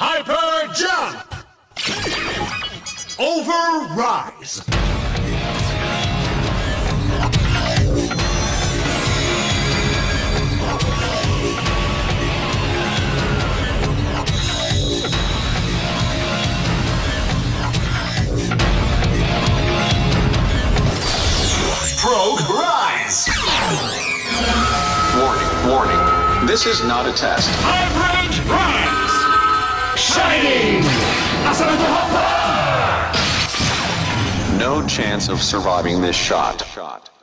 Hyper jump! Over rise! Rise! Warning, warning. This is not a test. Hybrid rise! No chance of surviving this. Shot.